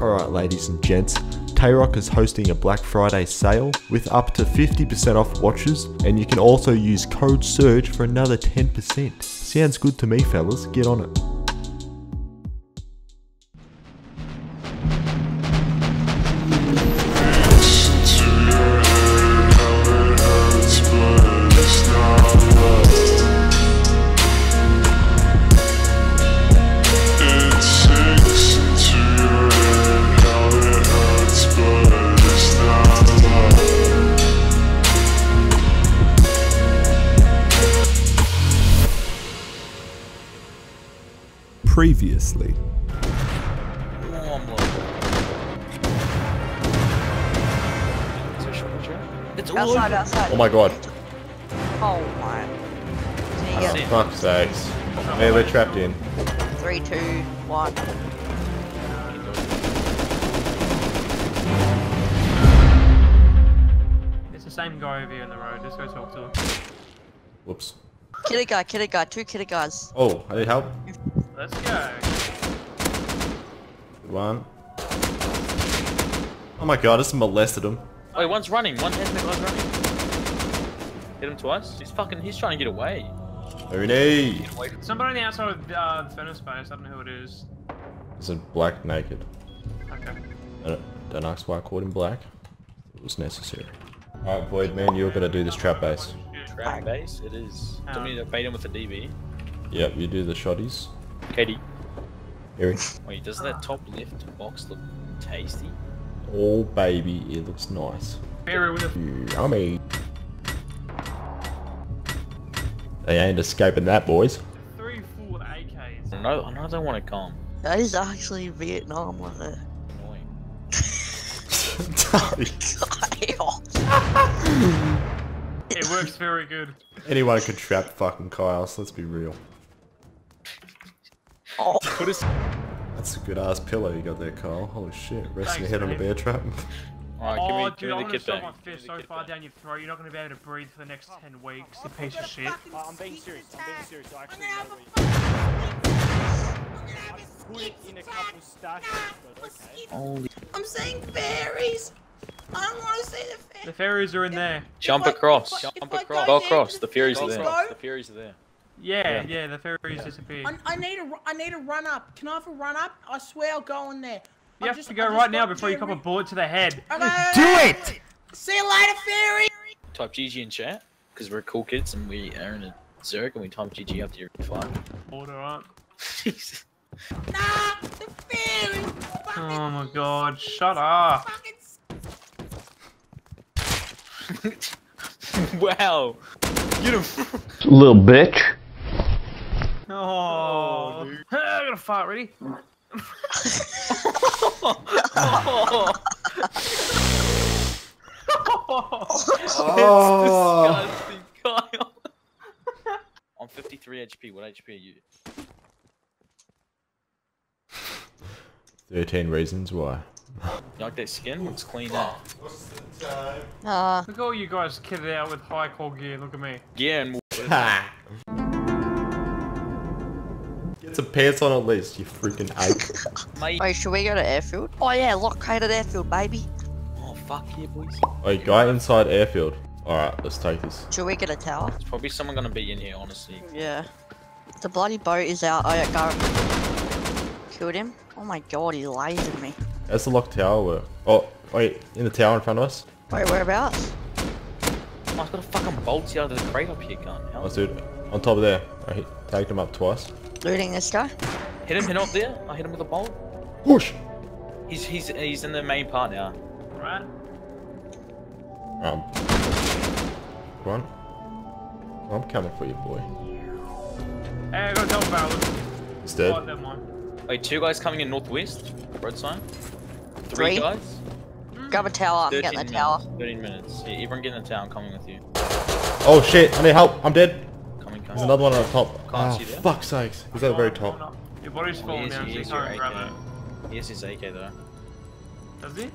Alright, ladies and gents, Tayroc is hosting a Black Friday sale with up to 50% off watches, and you can also use code SURGE for another 10%. Sounds good to me, fellas. Get on it. Previously. Outside, outside. Oh my god. Oh my. I There Fuck sakes. Hey, we're trapped in. Three, two, one. It's the same guy over here on the road. Let's go talk to him. Whoops. Kidder guy, kidder guy, two kidder guys. Oh, I need help. Let's go. Good one. Oh my god, I just molested him. Wait, one's running. One has the guy's running. Hit him twice. He's fucking. He's trying to get away. Rooney! Get away from. Somebody on the outside of uh, the furnace space. I don't know who it is. It's in black naked. Okay. Don't, don't ask why I called him black. It was necessary. Alright, Void Man, you're gonna do this trap base. Trap base. It is. Do we need to bait him with a DB? Yep, you do the shotties. Katie. Here Wait, does that top left box look tasty? Oh baby, it looks nice. Barry with a Yummy. They ain't escaping that, boys. three full AKs. No, I know I don't want to come. That is actually Vietnam, wasn't it? Annoying. It works very good. Anyone could trap fucking Kyle, so let's be real. Oh, What is? That's a good ass pillow you got there, Carl. Holy shit, resting Thanks, your head on a bear trap. Alright, oh, give me, dude, give I'm gonna the kit shove my fist so far down your throat, you're not gonna be able to breathe for the next 10 weeks, you piece of shit. Uh, I'm being serious. I'm being serious. I actually know where you put it in a couple stashes, but okay. I'm saying fairies. I don't want to say the fairies. The fairies are in there. Jump If across. if I- Jump if I across. go Go across. The fairies are there. The fairies are there. Yeah, yeah, the fairies disappeared. I, I need a, ru- I need a run up. Can I have a run up? I swear I'll go in there. You I have just- to I go right now before you cop a Jerry- bullet to the head. Okay. Do it! See you later, fairy. Type GG in chat because we're cool kids and we are in a Zerg and we type GG after your fight. Order up. Jesus. Nah, the fairy. Fucking, Oh my god, shut up. fucking wow. Get him. Little bitch. Oh, I got a fart ready. Oh. oh. Disgusting, Kyle. I'm 53 HP. What HP are you? 13 reasons why. You like that skin? Looks clean out. uh, Look at all you guys kitted out with high core gear. Look at me. Yeah, and Get a pants on a least, you freaking ape. mate. wait, should we go to airfield? Oh yeah, located airfield, baby. Oh fuck yeah, boys. Oh, guy inside airfield. Alright, let's take this. Should we get a tower? There's probably someone gonna be in here, honestly. Yeah. The bloody boat is out. Oh yeah, go. Killed him. Oh my god, he lasered me. How's the locked tower work? Oh, wait, in the tower in front of us? Wait, whereabouts? Oh, I've got a fucking bolt out of the crate up here, cunt. How Let's do it. On top of there. I hit, tagged him up twice. Looting this guy? Hit him, hit him up there. I hit him with a bolt. Whoosh! He's he's he's in the main part now. Right? Um. Go on. I'm coming for you, boy. Hey, I got a double barrel. He's Oh, dead. never mind. Wait, two guys coming in northwest. Road sign. Three? Three, guys. Grab a tower. I'm getting the minutes. tower. 13 minutes. Yeah, everyone get in the tower. I'm coming with you. Oh shit, I need help. I'm dead. Coming, There's another one on the top. Can't Oh, see there. fuck's sakes. He's at the very top. Your body's oh, falling Here's, down, so you here's your can't grab it. AK. Here's his AK though. Does he?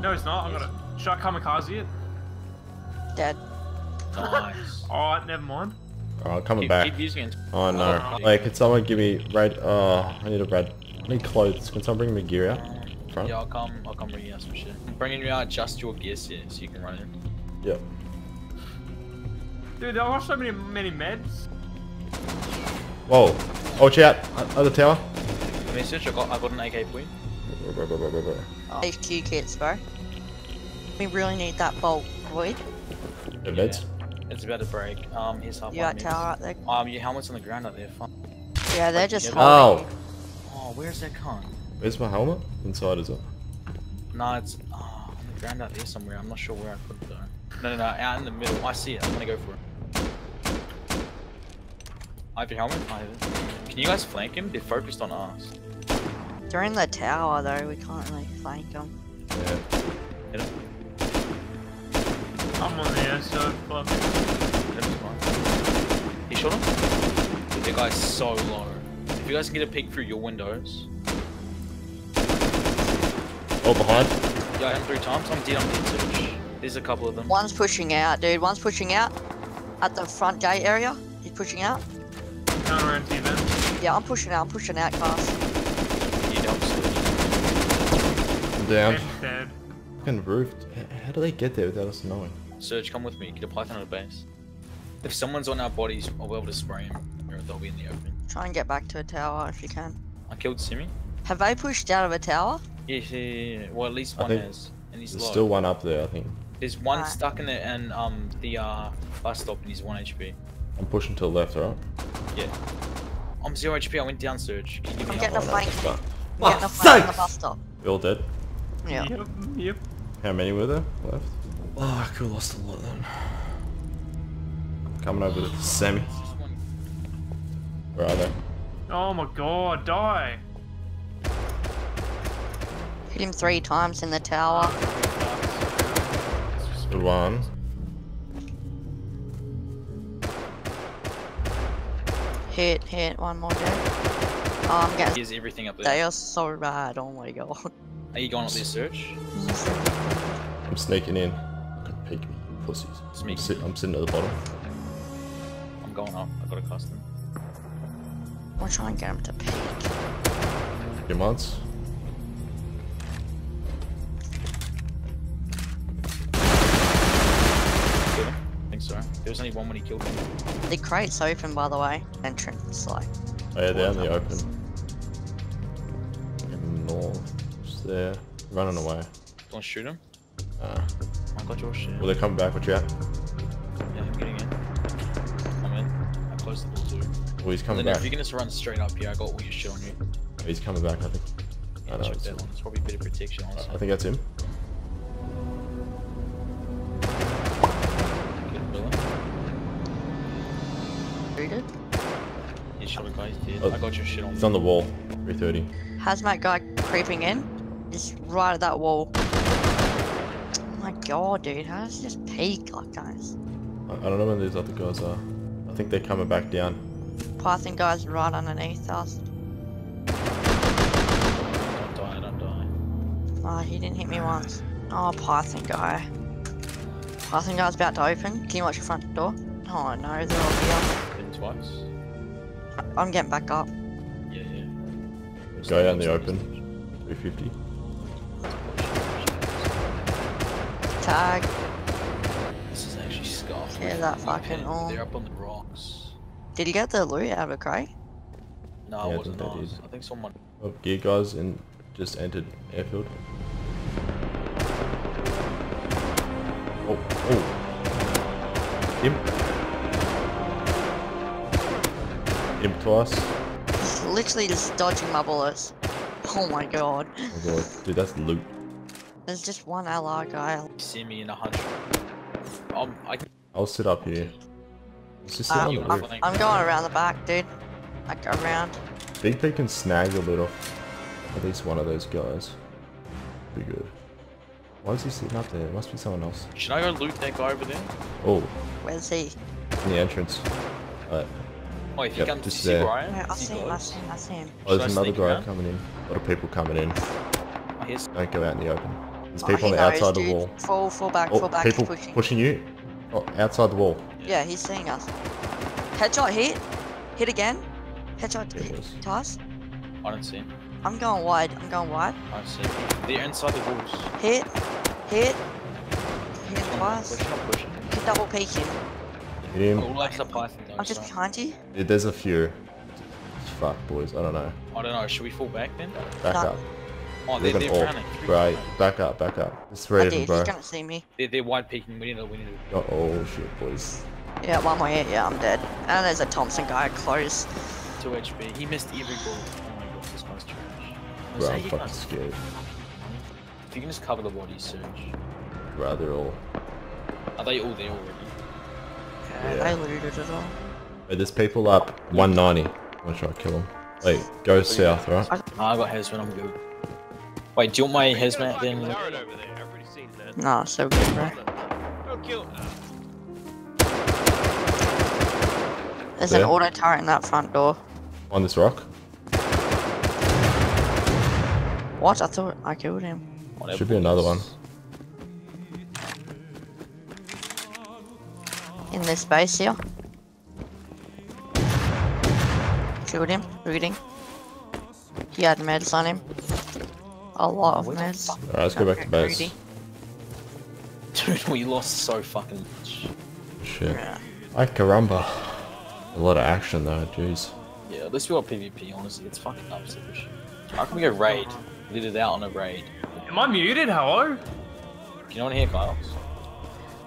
No, it's not. I got it. Should I kamikaze it? Dead. Nice. Alright, never mind. Oh, coming keep, back. keep using it. Oh no. Oh. Wait, can someone give me red? Oh, I need a red. I need clothes. Can someone bring me gear out? Front? Yeah, I'll come. I'll come bring you out some shit. I'm bringing you uh, out just your gear set so you can run it. Yep. Dude, I watched so many many meds. Whoa. Watch out. Other tower. Let me search. I got. I got an AK for you. HQ kits, bro. We really need that bolt, Void. The meds. It's about to break. Um, here's half You my got meds. tower up there. Um, your helmet's on the ground up there. Fuck. Yeah, they're just Yeah. holding. Oh. Oh, where's that cunt? Where's my helmet? Inside, is it? No, it's oh, on the ground out there somewhere. I'm not sure where I put it though. No, no, no, out in the middle. I see it. I'm gonna go for it. I have your helmet. I have it. Can you guys flank him? They're focused on us. They're in the tower though. We can't really flank them. Yeah. Hit him. I'm on the air, so fuck. Hit him. fine. He shot him. Dude, that guy's so low. If you guys can get a peek through your windows. Oh, behind. Yeah, I hit him three times. I'm dead. I'm dead. Search. There's a couple of them. One's pushing out, dude. One's pushing out at the front gate area. He's pushing out. Counter around T-Vent. Yeah, I'm pushing out. I'm pushing out, class. Need help, Search. I'm down. Dead, dead. Fucking roof. H- How do they get there without us knowing? Surge, come with me. Get a python at a base. If someone's on our bodies, I'll be able to spray him. Or they'll be in the open. Try and get back to a tower if you can. I killed Simi. Have they pushed out of a tower? Yeah, yeah, yeah, yeah. Well, at least one has. And he's There's low. still one up there, I think. There's one Alright. stuck in the and um the uh bus stop and he's one HP. I'm pushing to the left, right? Yeah. I'm zero HP. I went down Surge. Can you give me I'm getting a help? flank. But I'm getting a oh, flank on the bus stop. we all dead. Yeah. Yep, yep. How many were there left? Ah, oh, I could have lost a lot then. Coming over to Sammy. Just one- Where are they? Oh my god, die. Hit him three times in the tower. Ah, Good one. Hit, hit, one more dead. Oh, I'm um, getting. Here's everything up there. They are so bad. Oh my god. Are you going up there, Search? I'm sneaking in. Fucking peek me, you pussies. I'm, sit- I'm sitting at the bottom. I'm going up. I got a custom. We'll try and get him to peek. Your months. There was only one when he killed me. The crate's open, by the way. Entrance, like. Oh yeah, they're in the open. Fucking North. Just there. Running away. Don't shoot him. Uh, I got your shit. well, they're coming back. Watch out. Yeah, I'm getting in. I'm in. I closed the door too. Oh, he's coming Linda, back. if you can just run straight up here, I got all your shit on you. He's coming back, I think. Yeah, I know, it's- that one. It's probably a bit of protection, honestly. I think that's him. He shot he's dead. Oh, I got your shit on He's me. on the wall. 330. How's Hazmat guy creeping in. Just right at that wall. Oh my god, dude. How does he just peek like guys? I, I don't know where these other guys are. I think they're coming back down. Python guy's right underneath us. Don't die, don't die. Oh, he didn't hit me once. Oh, Python guy. Python guy's about to open. Can you watch your front door? Oh no, they're all here. Hit him twice. I'm getting back up. Yeah, yeah. Guy out in the open. 350. Tag. This is actually scuffed. Yeah, that fucking all. They're up on the rocks. Did you get the loot out of a crate? No, Yeah, it wasn't they did. ours. I think someone. Oh, gear guys and just entered airfield. Oh, oh. Him. Him twice. He's literally just dodging my bullets. Oh my god. Oh god, dude, that's loot. There's just one LR guy. see me in a hundred. Um, I. I'll sit up here. Let's just sit on the I'm. I'm going around the back, dude. Like around. Big P can snag a loot off at least one of those guys. Be good. Why is he sitting up there? There must be someone else. Should I go loot that guy over there? Oh, Where's he? in the entrance. Alright. Oh, if Yep, you come to just see there. Brian, Yeah, I see see him, I see him, I see him. Oh, there's another guy around? coming in. A lot of people coming in. Oh, here's Don't go out in the open. There's Oh, people he on the knows, outside the wall. Fall, fall back, Oh, fall back, people pushing. pushing you. Oh, outside the wall. Yeah, he's seeing us. Headshot hit. Hit again. Headshot Yeah, hit. boys. to us. I don't see him. I'm going wide. I'm going wide. I see. They're inside the walls. Hit. Hit. Hit Push, twice. not pushing. Hit double peeking. Hit him. All like the python though. I'm just so- behind you. Yeah, there's a few. Fuck, boys. I don't know. I don't know. Should we fall back then? Back No. up. Oh, they're, Look they're at all. running. Right. Back up. Back up. There's I three of did. them, He's bro. gonna see me. They're, they're wide peeking. We need to. We need to. Oh, oh shit, boys. Yeah, one more hit. Yeah, I'm dead. And there's a Thompson guy close. Two HP. He missed every ball. Oh my god, this guy's trash. Bro, I'm fucking can't- scared. If you can just cover the body surge. Bro, they're all. Are they all there already? Yeah, Yeah. they looted it all. Wait, there's people up 190. I'm gonna try to kill them. Wait, go south, right? Oh, I got hazmat. I'm good. Wait, do you want my hazmat then? Turret over there. Seen that. No, so good, bro. Go kill. There's an auto turret in that front door. On this rock. What? I thought I killed him. Whatever Should be another one. In this base here. Killed him. Looting. He had meds on him. A lot of Where meds. Alright, let's go back to base. Greedy. Dude, we lost so fucking much. Shit. Yeah. Ay caramba. A lot of action though, jeez. Yeah, at least we got PvP, honestly. It's fucking upset. How can we go raid? We did it out on a raid. Am I muted? Hello? Do you know what here, Kyle?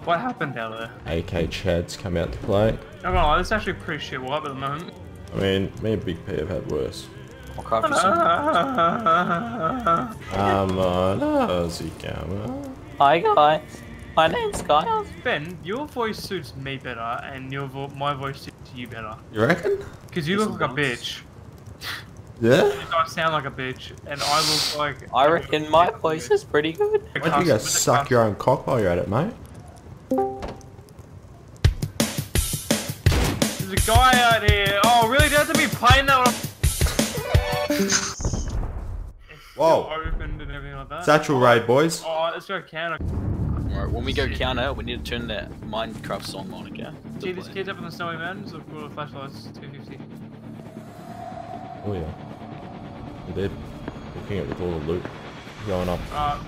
What happened down there? AK Chads come out to play. Not gonna lie, this is actually pretty shit wipe at the moment. I mean, me and Big P have had worse. I'll craft you some. Come on, Aussie, come on. Hi guys, my name's Kyle. ben, your voice suits me better, and your vo my voice suits you better. You reckon? Because you Yes, look it like a bitch. Yeah? I sound like a bitch, and I look like. I reckon my voice is pretty good. Why don't you guys suck your own cock while you're at it, mate? A guy out here. Oh, really? Do I have to be playing that one? Whoa. Opened and everything like. Satchel raid, boys. Oh, let's go counter. Alright, when we go counter, we need to turn that Minecraft song on, okay? See these kids up in the snowy mountains? I've got a flashlights. 250. Oh yeah. They're looking at with all the loot going up. Uh,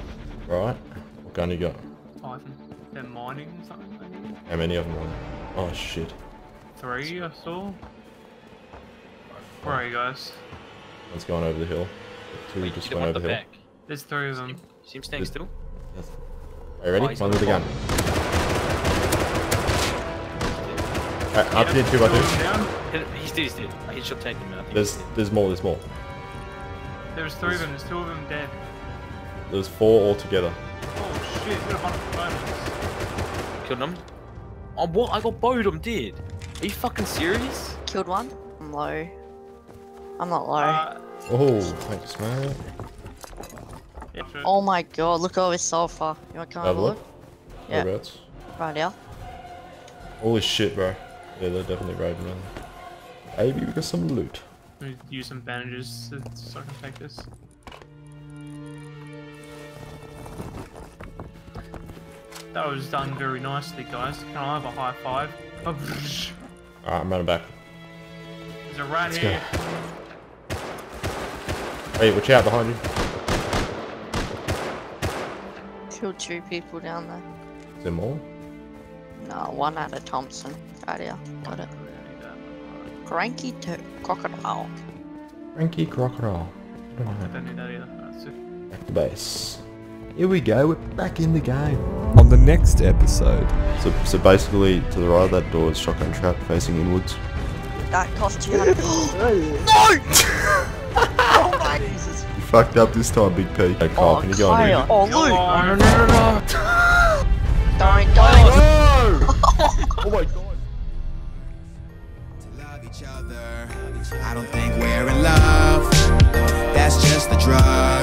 Right? What gun you got? Python. They're mining something, maybe? How many of them are there? Oh shit. Three, I saw. Where are you guys? One's going over the hill. Two Wait, just you don't went over the the hill. back. There's three of them. See him staying still? Yes. Are you ready? Oh, he's One got with the a gun. Alright, up here, two by two. Down. He's dead, he's dead. I headshot tagged him, I think There's there's more, there's more. There's three of them. There's two of them dead. There's four altogether. Oh shit, he's got a bunch of bonus. Killed them? Oh, what? I got bowed, I'm dead. Are you fucking serious? Killed one. I'm low. I'm not low. Uh, Oh, thanks, man. yeah, sure. oh my god, look at all this sulfur. You want to come Have have a a look. look? Yeah, Whereabouts? right here. Holy shit, bro. Yeah, they're definitely raiding around. Maybe we got some loot. Let me use some bandages so so I can take this. That was done very nicely, guys. Can I have a high five? There's Alright, I'm running back. a rat Let's go. here. Hey, watch out behind you. Killed two people down there. Is there more? No, one out of Thompson. Right here. Got it. Cranky to crocodile. Cranky Crocodile. I don't I don't need that either. Back to base. Here we go, we're back in the game. On the next episode. So, so basically, to the right of that door is shotgun trap facing inwards. That cost you. no! oh my Jesus. You fucked up this time, Big P. Hey, Kyle, oh, can you go Kyle. on? Oh, Luke! Oh, no, no, no! Don't, don't! Oh, no. oh my god. I don't think we're in love. That's just the drug.